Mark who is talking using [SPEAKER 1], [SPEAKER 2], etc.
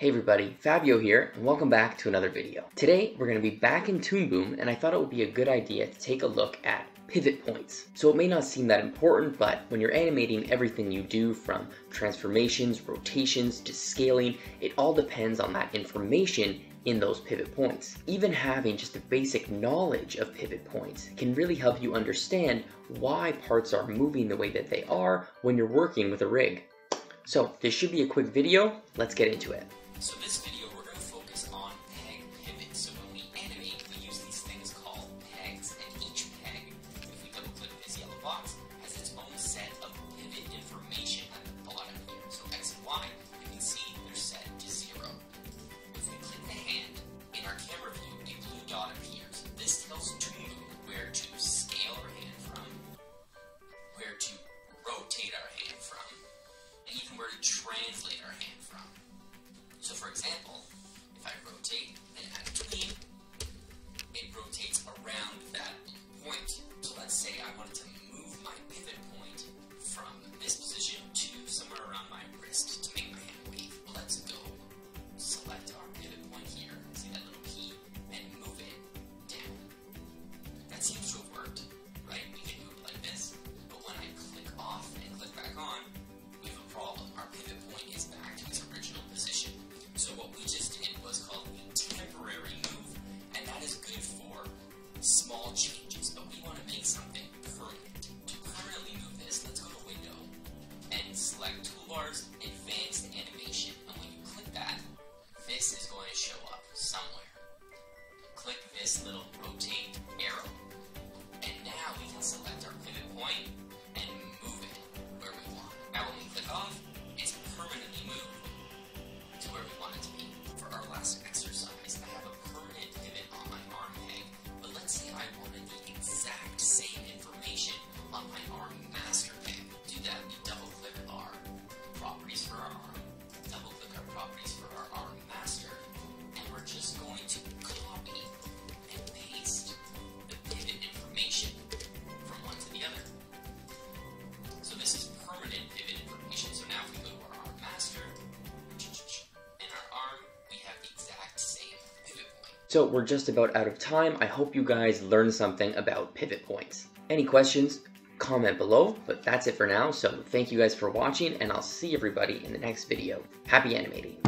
[SPEAKER 1] Hey everybody, Fabio here, and welcome back to another video. Today, we're going to be back in Toon Boom, and I thought it would be a good idea to take a look at pivot points. So it may not seem that important, but when you're animating everything you do from transformations, rotations, to scaling, it all depends on that information in those pivot points. Even having just a basic knowledge of pivot points can really help you understand why parts are moving the way that they are when you're working with a rig. So this should be a quick video, let's get into it.
[SPEAKER 2] So this video we're going to focus on peg pivots. So when we animate, we use these things called pegs, and each peg, if we double click this yellow box, has its own set of pivot information at the bottom here. So X and Y, you can see they're set to zero. If we click the hand, in our camera view, a blue dot appears. This tells Toon where to scale our hand from, where to rotate our hand from, and even where to translate our hand. So for example, if I rotate and add a tween, it rotates around that point. So let's say I wanted to move my pivot point from this small changes, but we want to make something permanent. To permanently move this, let's go to Window and select Toolbars, Advanced Animation, and when you click that, this is going to show up somewhere. Click this little rotate arrow, and now we can select our pivot point
[SPEAKER 1] So we're just about out of time. I hope you guys learned something about pivot points. Any questions? Comment below, but that's it for now. So thank you guys for watching and I'll see everybody in the next video. Happy animating.